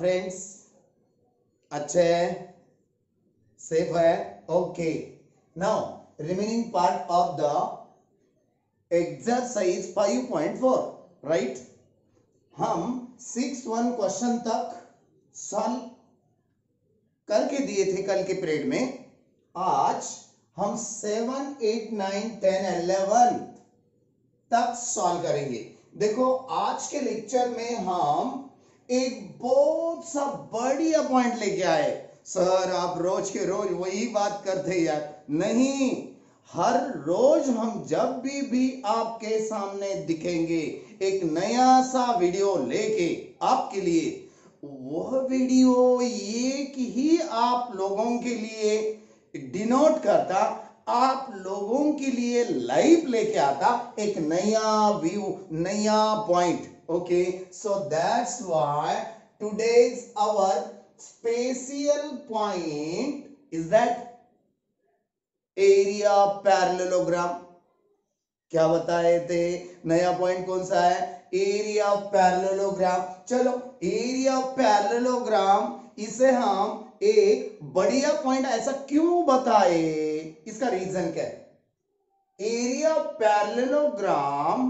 Friends अच्छे हैं safe है okay now remaining part of the exercise 5.4 right हम सिक्स वन क्वेश्चन तक सॉल्व करके दिए थे कल के पीरियड में। आज हम seven eight nine ten eleven तक सॉल्व करेंगे। देखो, आज के लेक्चर में हम एक बहुत सा बढ़िया पॉइंट लेके आए। सर, आप रोज के रोज वही बात करते यार। नहीं, हर रोज हम जब भी भी आपके सामने दिखेंगे, एक नया सा वीडियो लेके आपके लिए, वह वीडियो एक ही आप लोगों के लिए डिनोट करता, आप लोगों के लिए लाइव लेके आता, एक नया व्यू नया point okay so that's why today's our special point is that area parallelogram क्या बताए थे? नया पॉइंट कौन सा है? एरिया ऑफ़ पैरेललोग्राम चलो एरिया ऑफ़ पैरेललोग्राम इसे हम एक बढ़िया पॉइंट ऐसा क्यों बताए? इसका रीजन क्या है? Area parallelogram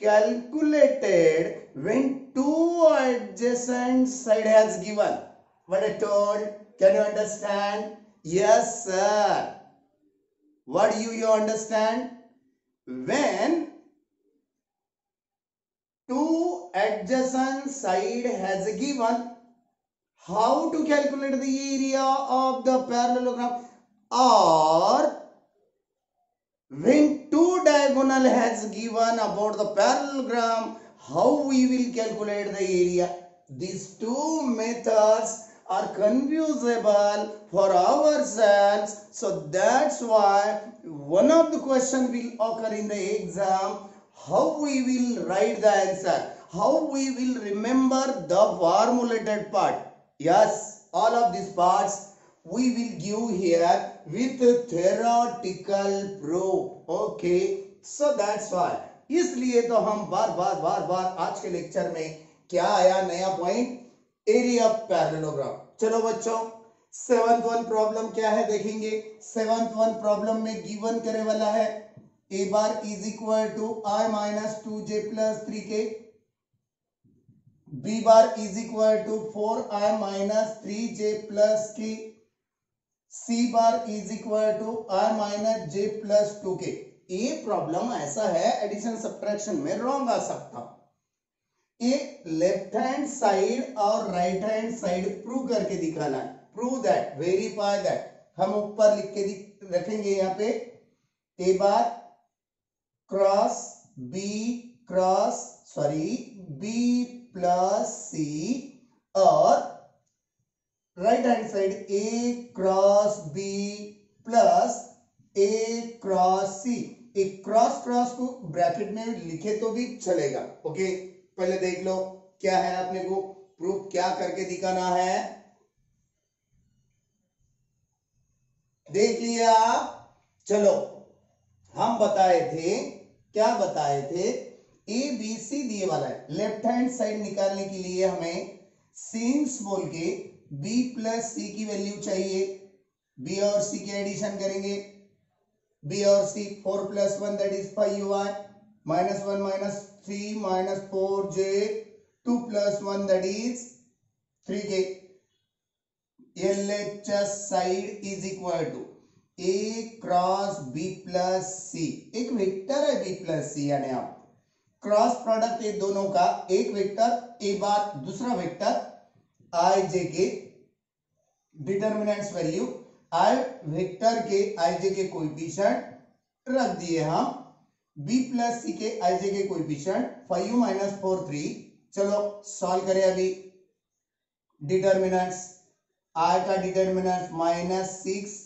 calculated when two adjacent side has given. What i told can you understand? Yes sir. What do you, you understand? When two adjacent side has given how to calculate the area of the parallelogram? Or when two diagonal has given about the parallelogram how we will calculate the area. These two methods are confusable for ourselves so that's why one of the question will occur in the exam how we will write the answer how we will remember the formulated part. Yes all of these parts we will give here with theoretical proof. Okay so that's why. इसलिए तो हम बार बार बार बार आज के lecture में क्या आया नया point area parallelogram चलो बच्चों सेवंथ वन प्रॉब्लम क्या है देखेंगे? सेवंथ वन प्रॉब्लम में गिवन करे वाला है. A bar is equal to I minus two J plus three K B bar is equal to four I minus three J plus K C bar is equal to I minus J plus two K ये problem ऐसा है addition subtraction में wrong आ सकता। ये left hand side और right hand side prove करके दिखाना है। प्रूव दैट वेरीफाई दैट हम ऊपर लिख के रखेंगे यहाँ पे। A bar cross b cross sorry b plus c और right hand side a cross b plus a cross c एक क्रॉस क्रॉस को ब्रैकेट में लिखे तो भी चलेगा। ओके पहले देख लो, क्या है अपने को? प्रूफ क्या करके दिखाना है? देख लिया चलो, हम बताए थे, क्या बताए थे? ए बी सी दिए वाला है। लेफ़्ट हैंड साइड निकालने के लिए हमें सीन्स बोल के बी प्लस सी की वैल्यू चाहिए। बी और सी के एडिशन करेंगे। That is five U I minus one minus three minus four J two plus one that is three K L H S side is equal to A cross B plus C एक vector है B plus सी यानी आप। Cross product ये दोनों का। एक vector A बार दूसरा vector I जे के डिटर्मिनेंट्स वैल्यू आई वेक्टर के आई जे के कोएफिशिएंट रख दिए हम। बी प्लस सी के i j k coefficient five minus four three. चलो सॉल्व करें अभी। डिटर्मिनेंट्स। आई का determinant minus six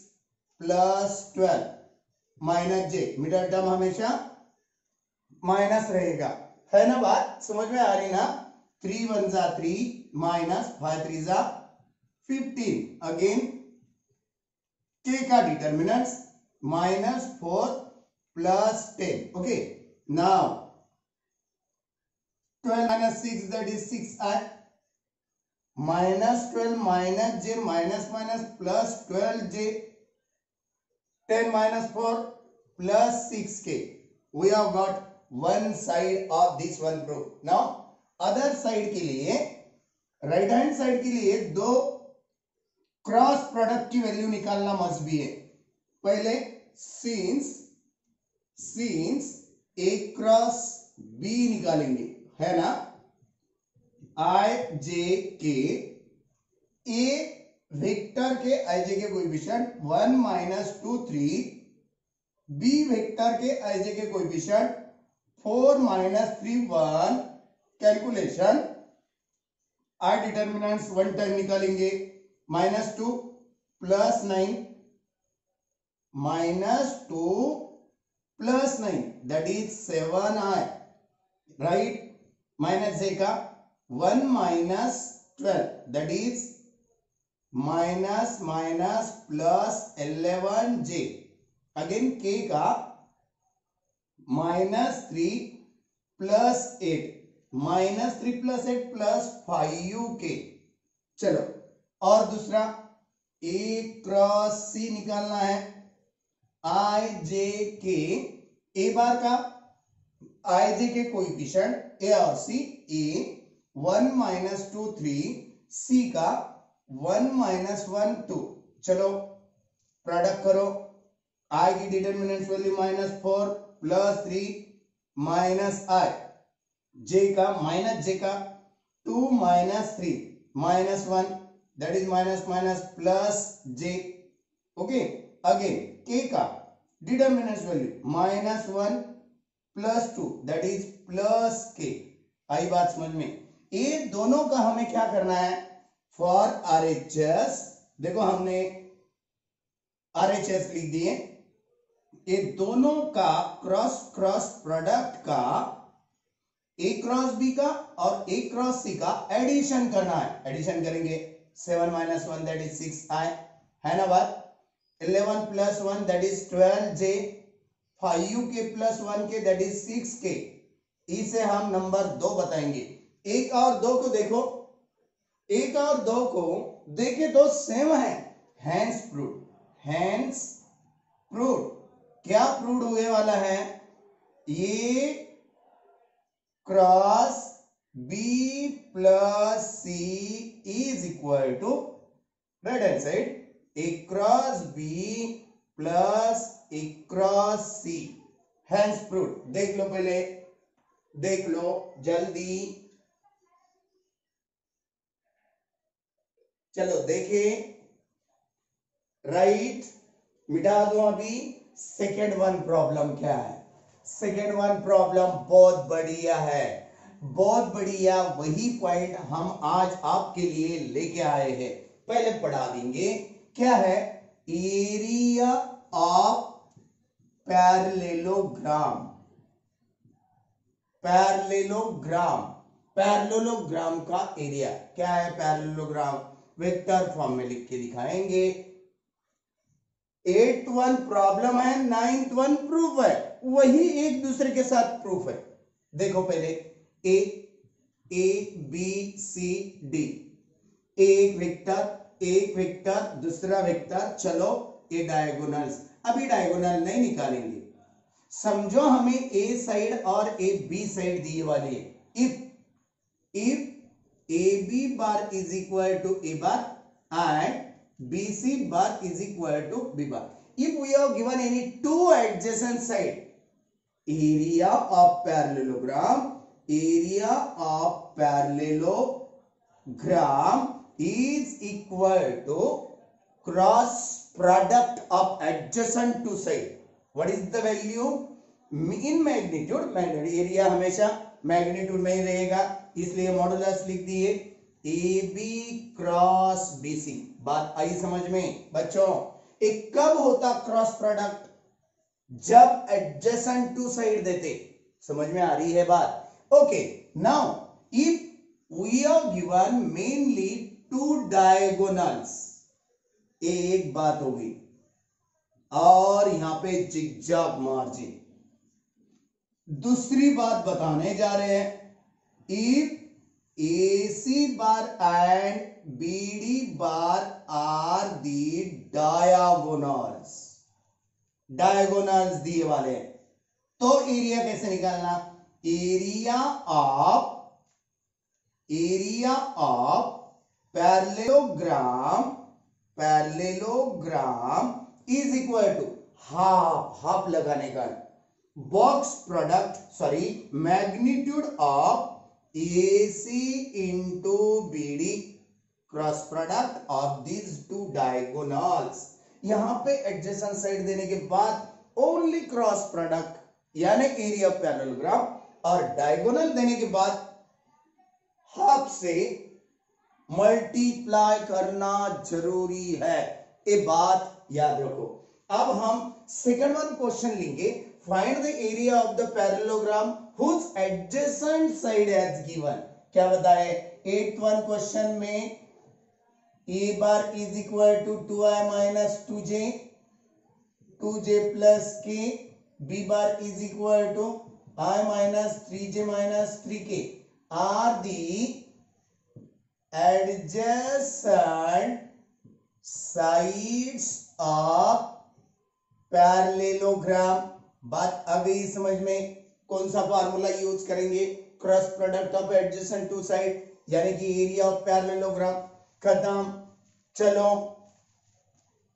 plus twelve. Minus j, middle term हमेशा माइनस रहेगा। है ना बात? समझ में आ रही ना? थ्री वन जा थ्री माइनस फाइव थ्री जा फिफ्टीन। अगेन के का determinants minus four plus ten okay now 12 minus 6 that is 6i minus 12 minus j minus minus plus 12j 10 minus 4 plus 6k we have got one side of this one proof now other side के लिए right hand side के लिए दो cross product की value निकालना must भी है। पहले सीन्स सीन्स ए क्रॉस बी निकालेंगे, है ना? आई जे के ए वेक्टर के i j k coefficient one minus two three b vector के i j k coefficient four minus three one calculation i determinants one time निकालेंगे। Minus two plus nine, minus two plus nine that is seven i right minus j का one minus twelve that is minus minus plus eleven j again k का, minus three plus eight minus three plus eight plus five k चलो। और दूसरा ए cross सी निकालना है। आई, जे, K, A bar का। I, जे, के coefficient a और c, a, one minus two, three, c का, वन माइनस वन, टू। चलो प्रोडक्ट करो। आई की determinant value minus four plus three minus i j का माइनस जे का two minus three minus one that is minus minus plus j okay again k का determinant value minus one plus two that is plus k i बात समझ में? ये दोनों का हमें क्या करना है? फॉर आर एच एस देखो हमने आर एच एस लिख दिए। ये दोनों का क्रॉस क्रॉस प्रोडक्ट का ए क्रॉस बी का और ए क्रॉस सी का एडिशन करना है। एडिशन करेंगे। Seven minus one that is six i है ना बात? Eleven plus one that is twelve j five k plus one k that is six k इसे हम नंबर दो बताएँगे। एक और दो को देखो। एक और दो को देखे तो सेम है। हैंस प्रूड हैंस प्रूड क्या प्रूड हुए वाला है? ये cross b plus c is equal to right hand side a cross b plus a cross c hence proved देख लो पहले. देख लो. जल्दी. चलो देखे. राइट मिटा दो अभी. सेकेंड वन प्रॉब्लम क्या है? सेकेंड वन प्रॉब्लम बहुत बढ़िया है. बहुत बढ़िया, वही पॉइंट हम आज आपके लिए लेके आए हैं। पहले पढ़ा देंगे, क्या है? Area of parallelogram parallelogram parallelogram का एरिया क्या है पैरलेलोग्राम वेक्टर फॉर्म में लिख के दिखाएँगे। एट वन प्रॉब्लम है नाइन्थ वन प्रूफ है। वही एक दूसरे के साथ प्रूफ है। देखो पहले a a b c d एक वेक्टर एक वेक्टर दूसरा वेक्टर चलो ए डायगोनल्स अभी डायगोनल नहीं निकालेंगे। समझो हमें ए साइड और ए बी साइड दिए वाली if if a b bar is equal to a bar and c bar is equal to b bar if we have given any two adjacent side area of parallelogram, area of parallelogram is equal to cross product of adjacent two side what is the value in magnitude magnet area हमेशा magnitude में ही रहेगा, इसलिए modulus लिख दिए a b cross b c बात आई समझ में? बच्चों, एक कब होता क्रॉस प्रोडक्ट जब एडजस्टेंट टू साइड देते। समझ में आ रही है बात? Okay now if we are given mainly two diagonals एक बात होगी और यहाँ पे जिगजैग मार्जिन दूसरी बात बताने जा रहे हैं। If if AC bar and BD bar are the diagonals diagonals दिए वाले हैं। तो एरिया कैसे निकालना? Area of area of parallelogram parallelogram is equal to half half लगाने का। Box product sorry magnitude of AC into BD cross product of these two diagonals यहाँ पे एडजेसेंट साइड देने के बाद ओनली क्रॉस प्रोडक्ट यानी एरिया पैरेललोग्राम और diagonal देने के बाद हाफ़ से मल्टीप्लाई करना ज़रूरी है। ये बात याद रखो। अब हम सेकंड वन क्वेश्चन लेंगे। Find the area of the parallelogram whose adjacent side has given क्या बताए? एट वन क्वेश्चन में a bar is equal to two i minus two j two j plus k b bar is equal to three j minus three k are the adjacent sides of parallelogram. बात आ गई समझ में? कौन सा formula use करेंगे? Cross product of adjacent two side यानी कि एरिया ऑफ़ पैरेललोग्राम खत्म। चलो।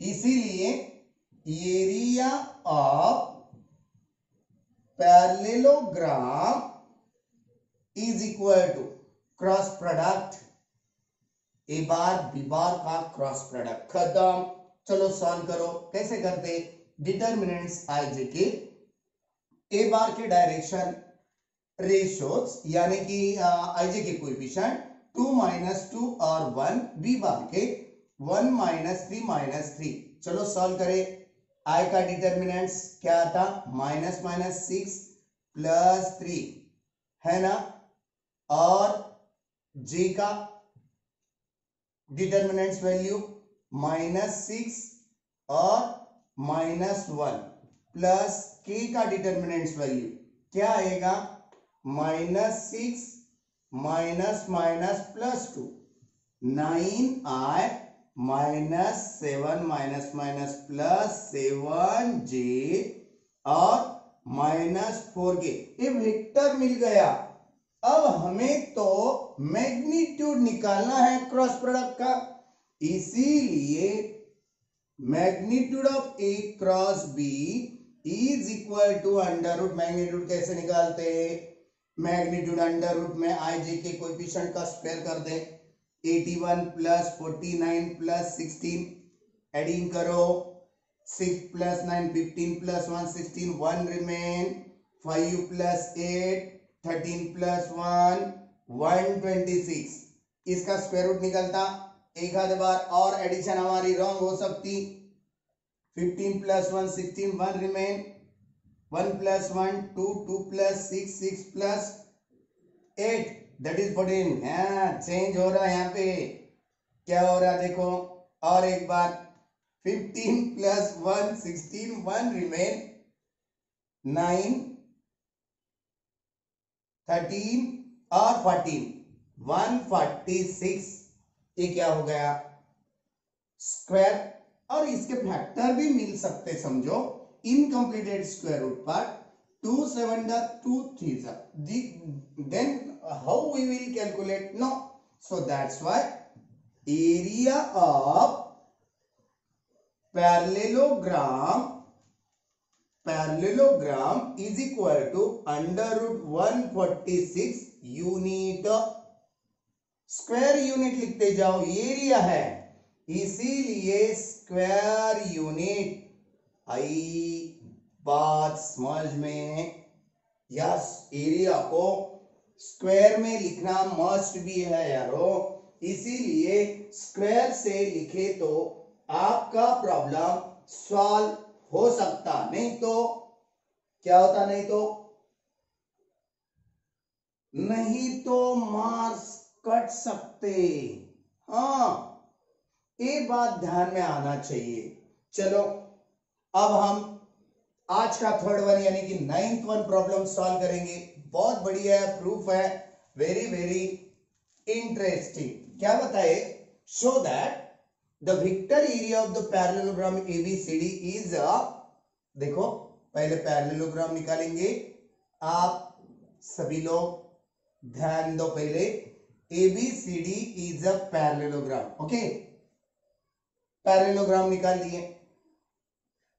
इसीलिए area of parallelogram is equal to cross product a bar b bar का क्रॉस प्रोडक्ट खत्म। चलो सॉल्व करो। कैसे करते? Determinants I J K A बार के डायरेक्शन रेशोज यानी कि i j k coefficient two minus two और वन बी बार के one minus three minus three चलो सॉल्व करें। आई का डिटर्मिनेंट्स क्या था? Minus minus six plus three है ना? और जे का डिटर्मिनेंट्स वैल्यू माइनस सिक्स और माइनस वन प्लस के का डिटर्मिनेंट्स वैल्यू क्या आएगा? Minus six minus minus plus two nine आए minus seven minus minus plus seven j और माइनस फोर के ये वेक्टर मिल गया। अब हमें तो मैग्नीट्यूड निकालना है क्रॉस प्रोडक्ट का। इसीलिए magnitude of a cross b is equal to under root magnitude कैसे निकालते? हैं मैग्नीट्यूड अंडर रूट में आई जे के कोएफिशिएंट का स्क्वायर कर दे। 81 प्लस 49 प्लस 16 एडिंग करो. 6 plus 9 15 plus 1 16 1 remain 5 plus 8 13 plus 1 126 इसका स्क्वायर रूट निकलता. एक आध बार और एडिशन हमारी रॉन्ग हो सकती. 15 plus 1 16 1 remain. 1 plus 1 2 2 plus 6 6 plus 8 is 14 हाँ चेंज हो रहा है यहाँ पे। क्या हो रहा है, देखो। और एक बार 15 प्लस 1 16 1 रिमेन 9 13 और 14 146 ये क्या हो गया? स्क्वायर और इसके फैक्टर भी मिल सकते, समझो। इनकम्प्लीटेड स्क्वायर रूट पर two seven two three then we will calculate no so that's why area of parallelogram parallelogram is equal to under root one forty six unit square unit लिखते जाओ। Area है। इसीलिए square unit आई बात समझ में yes area को square में लिखना मस्ट भी है यारो। इसीलिए स्क्वायर से लिखे तो आपका प्रॉब्लम सॉल्व हो सकता। नहीं तो क्या होता नहीं तो? नहीं तो मार्क्स कट सकते। हाँ ये बात ध्यान में आना चाहिए। चलो, अब हम आज का थर्ड वन यानी कि नाइन्थ वन प्रॉब्लम सॉल्व करेंगे। बहुत बढ़िया है प्रूफ है। वेरी वेरी इंटरेस्टिंग क्या बताए? Show that the vector area of the parallelogram a b c d is देखो, पहले पैरेललोग्राम निकालेंगे। आप सभी लोग ध्यान दो पहले। A b c d is a parallelogram okay parallelogram निकाल दिए।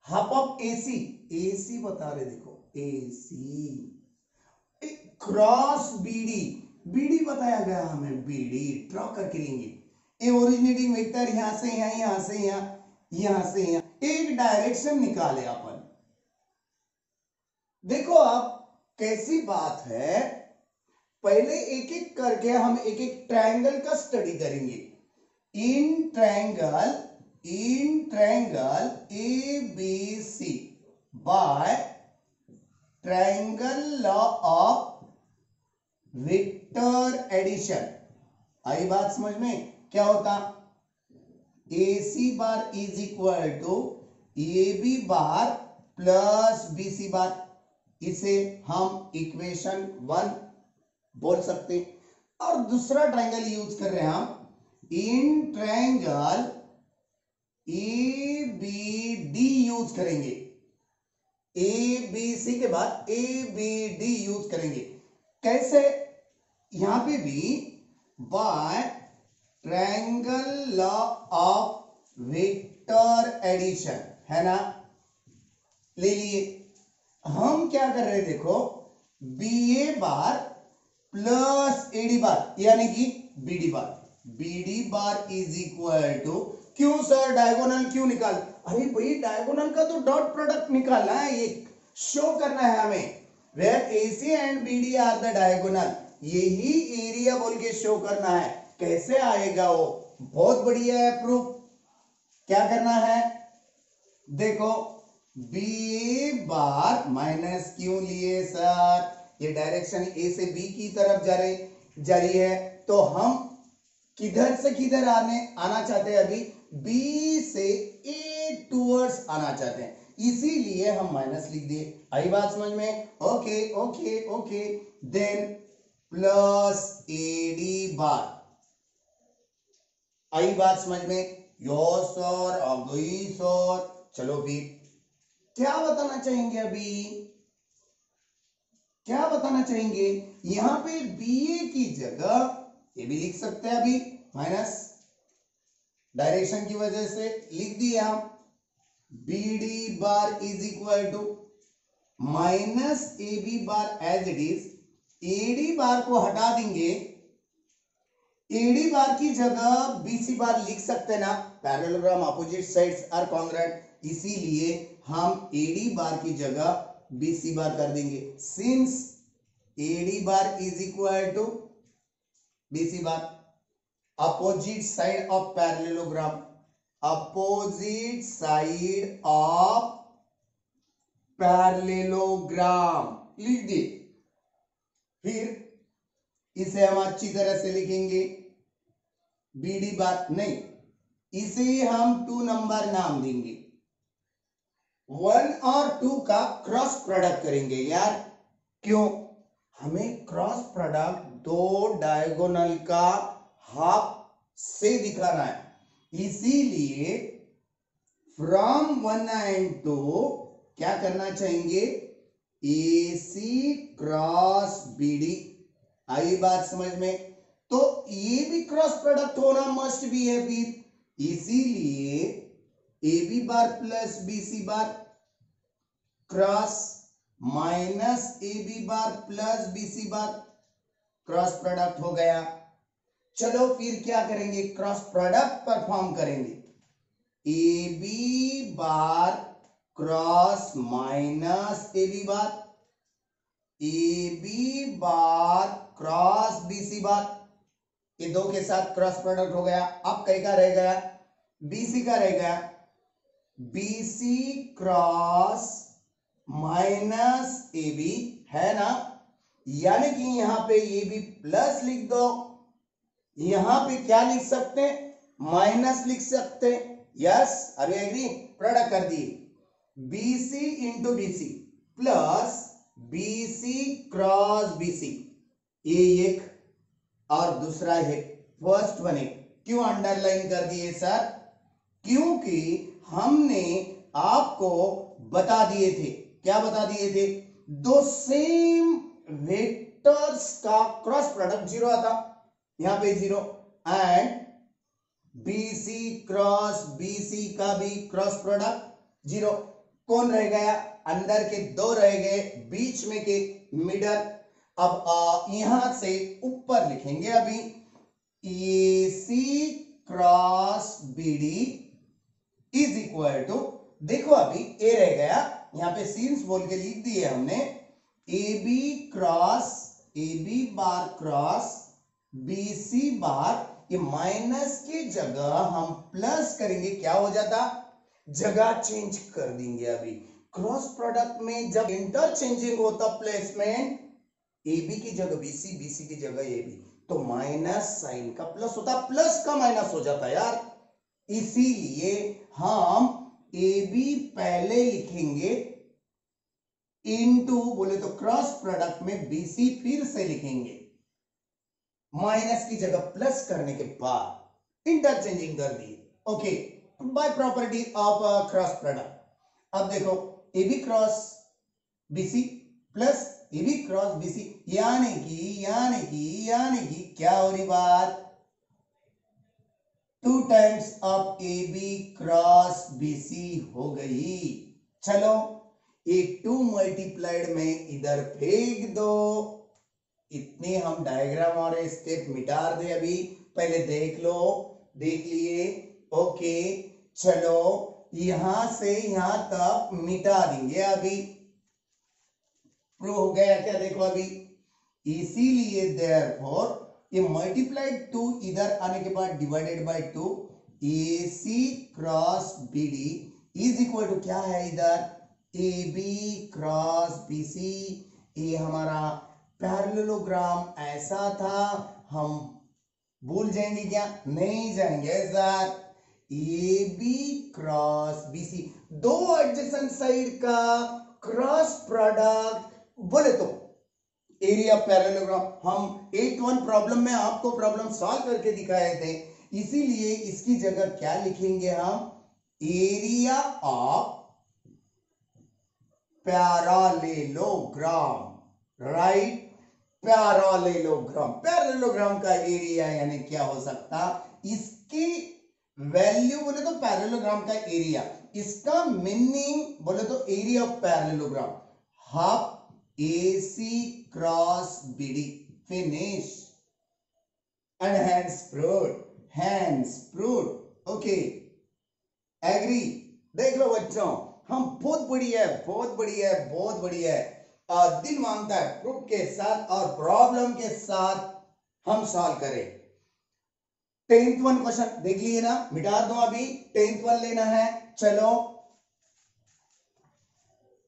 हाफ़ ऑफ़ एसी एसी बता रहे, देखो, एसी। क्रॉस बीडी बीडी बताया गया हमें, बीडी, ड्रॉ करके लेंगे। ये ओरिजिनेटिंग वेक्टर यहाँ से, यहाँ यहाँ से, यहाँ यहाँ से, यहाँ। एक डायरेक्शन निकाले अपन। देखो आप, कैसी बात है। पहले एक एक करके हम एक एक ट्रायंगल का स्टडी करेंगे। In triangle a b c by triangle law of vector addition आई बात समझ में? क्या होता? A c bar is equal to a b bar plus b c bar इसे हम इक्वेशन वन बोल सकते हैं। और दूसरा ट्रायंगल यूज़ कर रहे हैं हम। In triangle a b d use करेंगे। ए बी सी के बाद ए बी डी यूज़ करेंगे। कैसे? यहाँ पे भी by triangle law of vector addition है ना? ले लिए। हम क्या कर रहे देखो b a bar plus a d bar यानी कि b d bar b d bar is equal to क्यों सर डायगोनल क्यों निकाल? अरे भाई डायगोनल का तो डॉट प्रोडक्ट निकालना है, ये शो करना है हमें। Where a c and b d are the diagonal यही एरिया बोल के शो करना है। कैसे आएगा वो? बहुत बढ़िया है प्रूफ क्या करना है? देखो बी बार माइनस क्यों लिए सर? ये डायरेक्शन ए से बी की तरफ़ जा रही जा रही है। तो हम किधर से किधर आने, आना चाहते हैं अभी? बी से ए टूवर्ड्स आना चाहते हैं। इसीलिए हम माइनस लिख दिए। आई बात समझ में? Okay okay okay then plus a d bar आई बात समझ में? यो सर अब गई सर चलो फिर क्या बताना चाहेंगे अभी? क्या बताना चाहेंगे? यहाँ पे बी ए की जगह, ये भी लिख सकते हैं अभी। माइनस डायरेक्शन की वजह से लिख हम। B d bar is equal to minus a b bar as it is a d bar को हटा देंगे। एडी बार की जगह बीसी बार लिख सकते ना। Parallelogram opposite sides are congruent इसीलिए हम एडी बार की जगह बीसी बार कर देंगे। Since a d bar is equal to b c bar opposite side of parallelogram opposite side of parallelogram लिख दिए फिर इसे हम अच्छी तरह से लिखेंगे बीडी बात नहीं इसे हम टू नंबर नाम देंगे वन और टू का क्रॉस प्रोडक्ट करेंगे यार क्यों हमें क्रॉस प्रोडक्ट दो डायगोनल का हाफ़ से दिखाना है। इसीलिए फ्रॉम वन एंड टू क्या करना चाहेंगे? A c cross b d आई बात समझ में? तो ये भी क्रॉस प्रोडक्ट होना मस्ट भी है फिर इसीलिए a b bar plus b c bar cross minus a b bar plus b c bar cross product हो गया। चलो फिर क्या करेंगे? क्रॉस प्रोडक्ट परफॉर्म करेंगे। A b bar cross minus a b bar a b bar cross b c bar ये दो के साथ क्रॉस प्रोडक्ट हो गया। अब कई का रह गया? बीसी का रह गया। B c cross minus a b है ना? यानी कि यहाँ पे ए बी प्लस लिख दो। यहाँ पे क्या लिख सकते हैं? माइनस लिख सकते हैं। यस अरे एग्री प्रोडक्ट कर दिए। B c into b c plus b c cross b c ये एक और दूसरा है फ़र्स्ट है क्यों अंडरलाइन कर दिए सर? क्योंकि हमने आपको बता दिए थे। क्या बता दिए थे? दो सेम वेक्टर्स का क्रॉस प्रोडक्ट ज़ीरो आता यहाँ पे zero and b c cross b c का भी क्रॉस प्रोडक्ट ज़ीरो कौन रह गया? अंदर के दो रह गए, बीच में के मिडल अब यहाँ से ऊपर लिखेंगे अभी. A c cross b d is equal to देखो अभी ए रह गया. यहाँ पे सीन्स बोल के लिख दिए हमने. A b cross a b bar cross b c bar ये माइनस की जगह हम प्लस करेंगे, क्या हो जाता? जगह चेंज कर देंगे अभी। क्रॉस प्रोडक्ट में जब इंटरचेंजिंग होता प्लेसमेंट ए बी की जगह बीसी बीसी की जगह ए बी तो माइनस साइन का प्लस होता प्लस का माइनस हो जाता यार। इसीलिए हम ए बी पहले लिखेंगे इनटू बोले तो क्रॉस प्रोडक्ट में बीसी फिर से लिखेंगे। माइनस की जगह प्लस करने के बाद इंटरचेंजिंग कर दी okay by property of cross product अब देखो a b cross b c plus a b cross b c यानी कि यानी कि यानी कि क्या हो रही बात? Two times of a b cross b c हो गई। चलो, एक टू मल्टीप्लाइड में इधर फेंक दो। इतने हम डायग्राम और स्टेप मिटा दे अभी। पहले देख लो, देख लिए। ओके चलो, यहाँ से यहाँ तक मिटा देंगे अभी। प्रूव हो गया क्या देखो अभी। इसीलिए देर फोर ये मल्टीप्लाइड टू इधर आने के बाद divided by two A C cross B D is equal to क्या है इधर? A B cross B C ये हमारा पैरेललोग्राम ऐसा था, हम भूल जाएँगे क्या? नहीं जाएँगे sir A B cross B C दो एडजेसेंट साइड का क्रॉस प्रोडक्ट बोले तो एरिया पैरेललोग्राम हम एट वन प्रॉब्लम में आपको प्रॉब्लम सॉल्व करके दिखाए थे, इसीलिए इसकी जगह क्या लिखेंगे हम? Area of parallelogram right parallelogram parallelogram का एरिया यानी क्या हो सकता? इसकी वैल्यू बोले तो पैरेललोग्राम का एरिया इसका मीनिंग बोले तो area of parallelogram half AC cross BD finish and hands proved hands proved okay, agree? देख लो बच्चों, हम बहुत बढ़िया है, बहुत बढ़िया है, बहुत बढ़िया है। दिल माँगता है प्रूफ के साथ और प्रॉब्लम के साथ हम सॉल्व करें। टेंथ वन क्वेश्चन देख लिए ना, मिटा दो अभी टेंथ वन लेना है, चलो।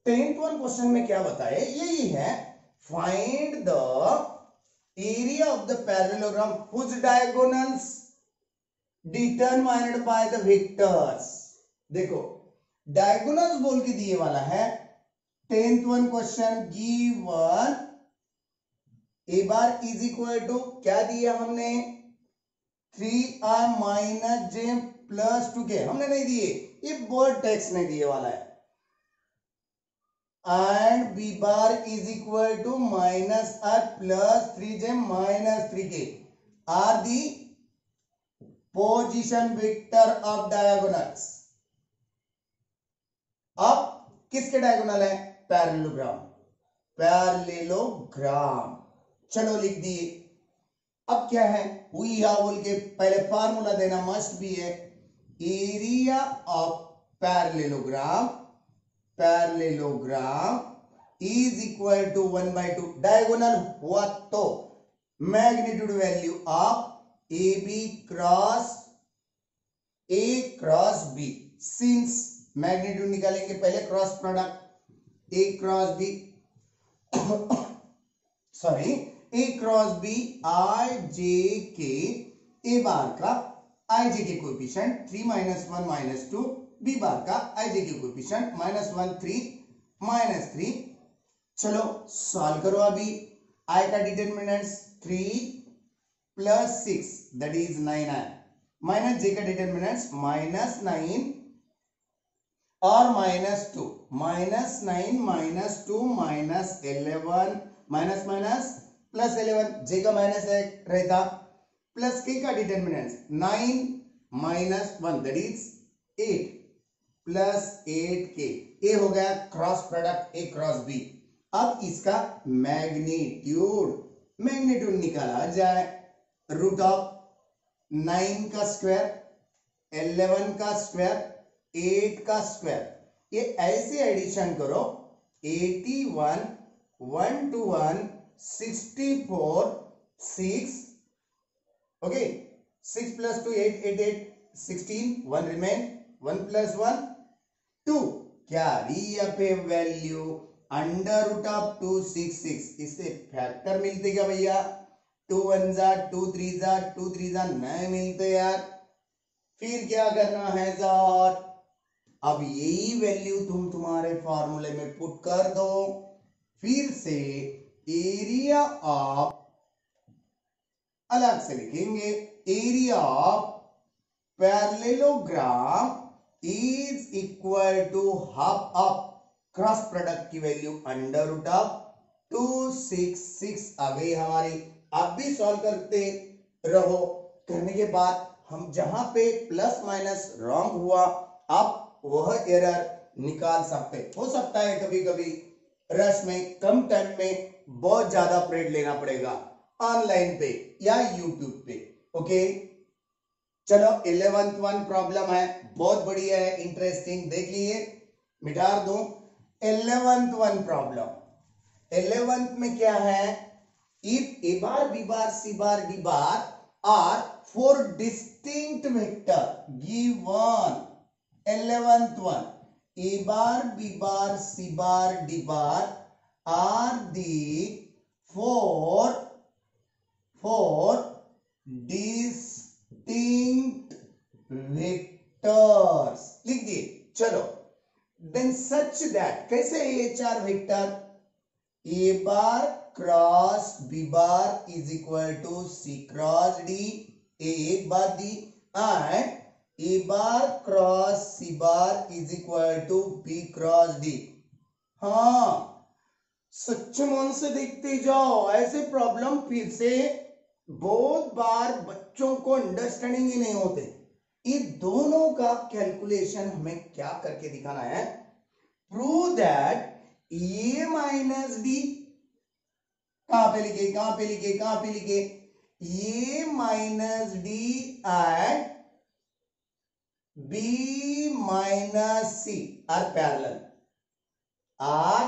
टेंथ वन क्वेश्चन में क्या बताए यही है find the area of the parallelogram whose diagonals determined by the vectors देखो डायगोनल्स बोल के दिए वाला है tenth one question given A bar is equal to क्या दिया हमने? Three R minus J plus two K, हमने नहीं दिए। ये बोर्ड टेक्स नहीं दिए वाला है। And and b bar is equal to minus r plus 3j minus 3k are the position vector of diagonals अब किसके डायगोनल है? पैरेललोग्राम पैरेललोग्राम चलो लिख दिए। अब क्या है? हुई या बोल के पहले फार्मूला देना मस्ट भी है। Area of parallelogram parallelogram is equal to one by two diagonal हुआ तो magnitude value of A B cross A cross B since magnitude निकालेंगे, पहले cross product A cross B sorry A cross B I J K A bar का I J K coefficient three minus one minus two B bar का I J की coefficient minus one three minus three चलो solve करो अभी। आई का determinants three plus six that is nine है minus जे का determinants minus nine और minus two minus nine minus two minus eleven minus minus plus eleven J का minus एक रहता। प्लस के का determinants nine minus one that is eight plus eight K A हो गया cross product A cross B अब इसका magnitude magnitude निकाला जाए. रूट ऑफ़ नाइन का स्क्वायर इलेवन का स्क्वायर एट का स्क्वायर। ये ऐसे एडिशन करो eighty one one two one sixty four six okay six plus two eight eight eight sixteen one remain one plus one two carry up a value under root of two six six इससे factor मिलते क्या भैया? Two one जा two three जा two three जा नहीं मिलते यार। फिर क्या करना है सर अब यही वैल्यू तुम तुम्हारे फॉर्मूले में पुट कर दो। फिर से एरिया ऑफ़ अलग से लिखेंगे। Area of parallelogram is equal to half of cross product की value under root of two six six आ गई हमारी, आप भी सॉल्व करते रहो। करने के बाद हम जहाँ पे प्लस माइनस रॉन्ग हुआ, आप वह एरर निकाल सकते। हो सकता है कभी कभी रश में, कम टाइम में बहुत ज़्यादा परेड लेना पड़ेगा। ऑनलाइन पे या यूट्यूब पे ओके चलो इलेवेंथ वन प्रॉब्लम है, बहुत बढ़िया है इंटरेस्टिंग देख लिए मिटा दू। इलेवेंथ वन प्रॉब्लम इलेवेंथ में क्या है? If A bar B bar C bar D bar are four distinct vector given eleventh one A bar B bar C bar D bar are the four four distinct vectors लिख दिए चलो। Then such that कैसे ये चार vector A bar cross B bar is equal to C cross D A बात D and A bar cross C bar is equal to B cross D हाँ सच्चे मन से देखते जाओ, ऐसे प्रॉब्लम फिर से बहुत बार बच्चों को अंडरस्टैंडिंग ही नहीं होते। ये दोनों का कैलकुलेशन हमें क्या करके दिखाना है? Prove that A minus D कहाँ पे लिखे, कहाँ पे लिखे, कहाँ पे लिखे? A minus D and B minus C are parallel are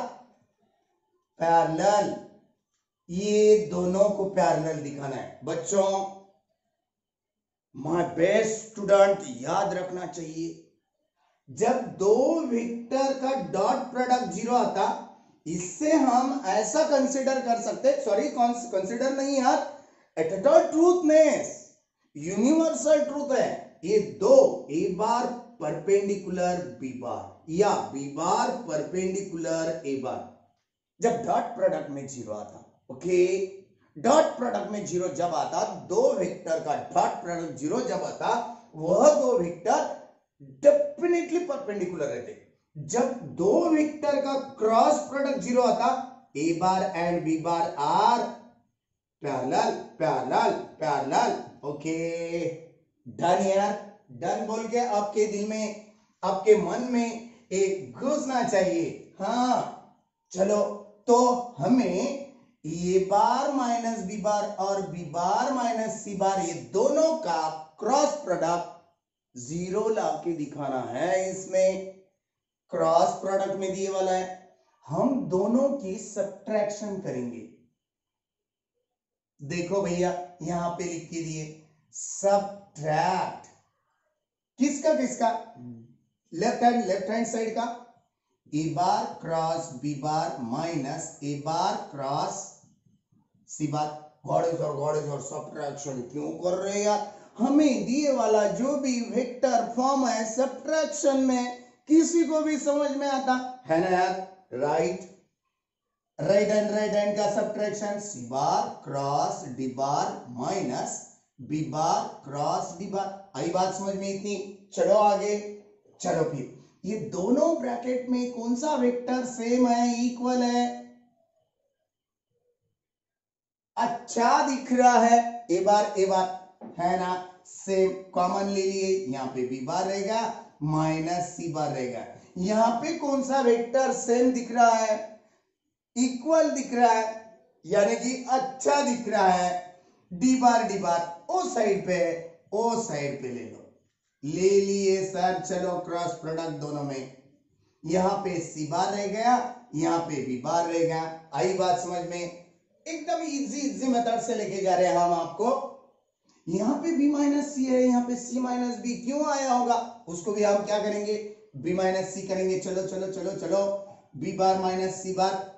parallel ये दोनों को पैरेलल दिखाना है। बच्चों माय बेस्ट स्टूडेंट याद रखना चाहिए। जब दो वेक्टर का डॉट प्रोडक्ट ज़ीरो आता, इससे हम ऐसा कंसिडर कर सकते सॉरी कंसिडर नहीं यार एटल ट्रूथनेस यूनिवर्सल ट्रूथ है। ये दो ए बार परपेंडिकुलर बी बार या B bar perpendicular A bar जब डॉट प्रोडक्ट में ज़ीरो आता ओके डॉट प्रोडक्ट में ज़ीरो जब आता, दो वेक्टर का डॉट प्रोडक्ट ज़ीरो जब आता, वह दो वेक्टर डेफिनेटली परपेंडिकुलर रहते। जब दो वेक्टर का क्रॉस प्रोडक्ट ज़ीरो आता A bar and B bar are parallel parallel parallel okay done यार डन बोल के आपके दिल में, आपके मन में एक घुसना चाहिए। हाँ चलो तो हमें ए बार माइनस बी बार और B bar minus C bar, ये दोनों का क्रॉस प्रोडक्ट ज़ीरो ला के दिखाना है इसमें। क्रॉस प्रोडक्ट में दिए वाला है। हम दोनों की सब्ट्रैक्शन करेंगे। देखो भैया, यहाँ पे लिख के दिए। सब्ट्रैक्ट किसका किसका? Left hand left hand side का? A bar cross B bar minus A bar cross C bar goddess और गॉड इज़ और सब्ट्रैक्शन क्यों कर रहे यार? हमें दिए वाला जो भी वेक्टर फॉर्म है सब्ट्रैक्शन में किसी को भी समझ में आता है ना यार? Right right hand right hand का subtraction C bar cross D bar minus B bar cross D bar. आई बात समझ में इतनी? चलो आगे। चलो फिर। ये दोनों ब्रैकेट में कौन सा वेक्टर सेम है इक्वल है? अच्छा दिख रहा है। ए बार ए बार। है ना? सेम कॉमन ले लिए। यहाँ पे बी बार रहेगा। माइनस सी बार रहेगा। यहाँ पे कौन सा वेक्टर सेम दिख रहा है? इक्वल दिख रहा है। यानी कि अच्छा दिख रहा है। D bar D bar. ओ साइड पे है, ओ साइड पे ले लो। ले लिए सर, चलो क्रॉस प्रोडक्ट दोनों में। यहाँ पे सी बार रह गया, यहाँ पे बी बार रह गया। आई बात समझ में? एकदम इजी इजी मेथड से लेके जा रहे हैं हम आपको। यहाँ पे बी माइनस सी है, यहाँ पे सी माइनस बी क्यों आया होगा? उसको भी हम क्या करेंगे? बी माइनस सी करेंगे। चलो चलो चलो चलो। B bar minus C bar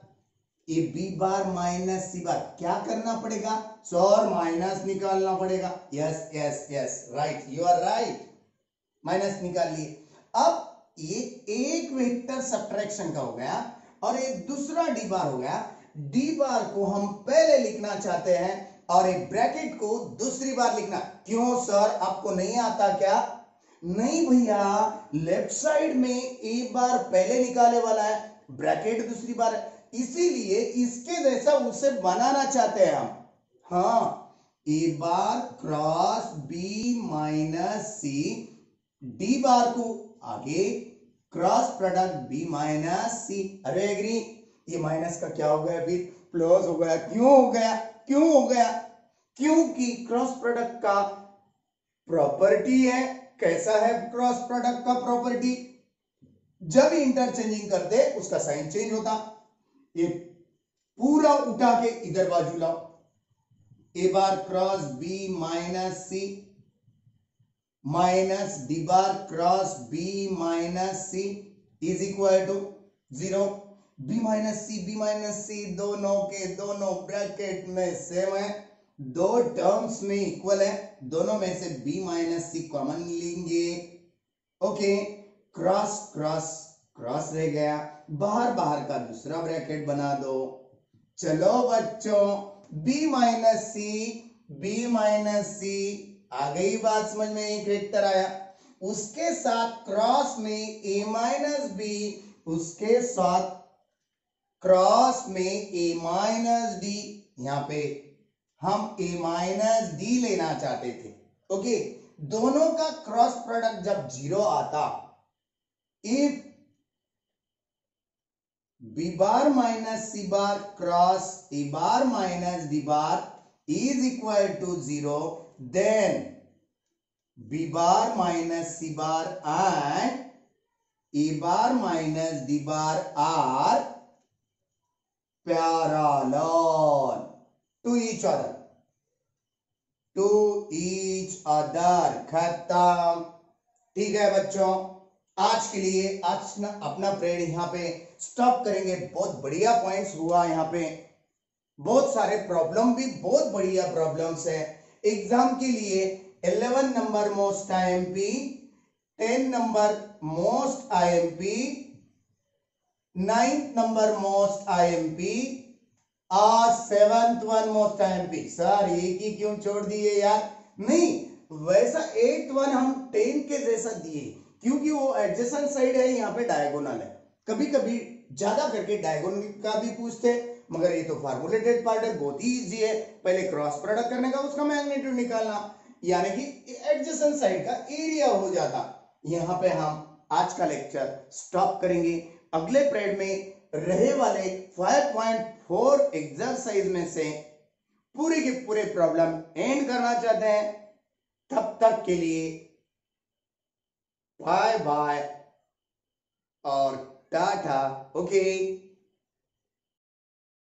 A B bar minus C bar क्या करना पड़ेगा? चौर माइनस निकालना पड़ेगा। Yes yes yes, right, you are right. Minus निकाल लिए। अब ये एक वेक्टर सब्ट्रैक्शन का हो गया और एक दूसरा डी बार हो गया। डी बार को हम पहले लिखना चाहते हैं और एक ब्रैकेट को दूसरी बार लिखना। क्यों सर? आपको नहीं आता क्या? नहीं भैया, लेफ़्ट साइड में एक बार पहले निकाले वाला है, ब्रैकेट दूसरी बार है। इसीलिए इसके जैसा उसे बनाना चाहते हैं हम। हाँ A bar cross B minus C D bar को आगे cross product B minus C अरे एग्री ये माइनस का क्या हो गया फिर? प्लस हो गया, क्यों हो गया? क्यों हो गया? क्योंकि क्रॉस प्रोडक्ट का प्रॉपर्टी है, कैसा है क्रॉस प्रोडक्ट का प्रॉपर्टी जब इंटरचेंजिंग करते, उसका साइन चेंज होता। ये पूरा उठा के इधर बाजू लाओ। A bar cross B minus C minus D bar cross B minus C is equal to zero B minus C B minus C दोनों के दोनों ब्रैकेट में सेम है। दो टर्म्स में इक्वल है। दोनों में से बी माइनस सी कॉमन लेंगे। ओके क्रॉस क्रॉस क्रॉस रह गया। बाहर बाहर का दूसरा ब्रैकेट बना दो। चलो बच्चों, b minus C B minus C आ गई बात समझ में, एक वेक्टर आया। उसके साथ क्रॉस में a माइनस बी उसके साथ क्रॉस में a माइनस डी यहाँ पे हम a माइनस डी लेना चाहते थे। ओके दोनों का क्रॉस प्रोडक्ट जब ज़ीरो आता if b bar minus c bar cross a bar minus d bar is equal to 0 then b bar minus c bar and a bar minus d bar are parallel to each other to each other खत्म ठीक है बच्चों आज के लिए आज अपना parade यहाँ पे स्टॉप करेंगे। बहुत बढ़िया पॉइंट्स हुआ यहाँ पे। बहुत सारे प्रॉब्लम भी, बहुत बढ़िया प्रॉब्लम्स है। एग्ज़ाम के लिए 11 number most IMP 10 number most IMP ninth number most IMP और seventh one most IMP sir, एक ही क्यों छोड़ दिए यार? नहीं, वैसा एट वन हम टेन के जैसा दिए। क्योंकि वो एडजेसेंट साइड है, यहाँ पे डायगोनल है। कभी कभी ज़्यादा करके डायगोनल का भी पूछते, मगर ये तो फार्मूलेटेड पार्ट है, बहुत ही इजी है। पहले क्रॉस प्रोडक्ट करने का, उसका मैग्नीट्यूड निकालना। यानी कि एडजेसेंट साइड का एरिया हो जाता। यहाँ पे हम आज का लेक्चर स्टॉप करेंगे। अगले पीरियड में रहे वाले 5.4 एक्सरसाइज में से पूरे के पूरे प्रॉब्लम एंड करना चाहते हैं। तब तक के लिए बाय बाय और टाटा ओके